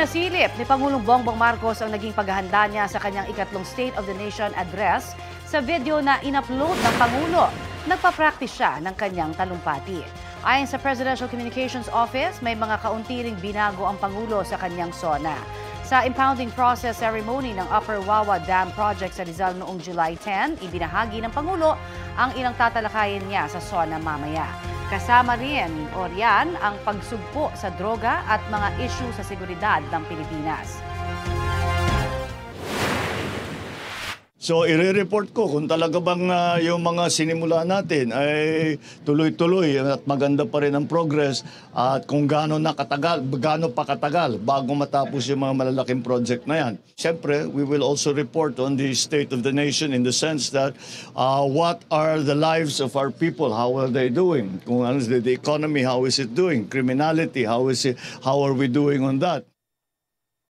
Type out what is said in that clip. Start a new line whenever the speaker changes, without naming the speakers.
Isinasilip ni Pangulong Bongbong Marcos ang naging paghahanda niya sa kanyang ikatlong State of the Nation address sa video na inupload ng Pangulo. Nagpa-practice siya ng kanyang talumpati. Ayon sa Presidential Communications Office, may mga kaunti binago ang Pangulo sa kanyang sona. Sa impounding process ceremony ng Upper Wawa Dam Project sa Rizal noong July 10, ibinahagi ng Pangulo ang ilang tatalakayin niya sa SONA mamaya. Kasama rin o riyan ang pagsugpo sa droga at mga issue sa seguridad ng Pilipinas.
So i-report ko kung talaga bang ah, yung mga sinimula natin ay tuloy-tuloy at maganda pa rin ang progress at kung gaano nakatagal, gaano pa katagal bago matapos yung mga malalaking project na yan. Siyempre, we will also report on the state of the nation in the sense that uh, what are the lives of our people, how are they doing? Kung ano the, the economy, how is it doing? Criminality, how is it, how are we doing on that?